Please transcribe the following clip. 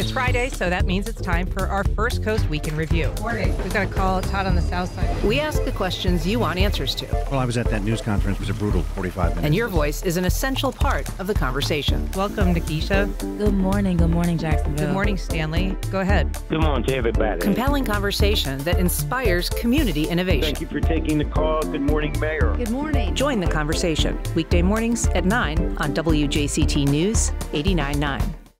It's Friday, so that means it's time for our First Coast Week in Review. Morning. We've got a call. Todd on the south side. We ask the questions you want answers to. Well, I was at that news conference. It was a brutal 45 minutes. And your voice is an essential part of the conversation. Welcome, to Nikisha. Good morning. Good morning, Jacksonville. Good morning, Stanley. Go ahead. Good morning to everybody. Compelling conversation that inspires community innovation. Thank you for taking the call. Good morning, Mayor. Good morning. Join the conversation weekday mornings at 9 on WJCT News 89.9.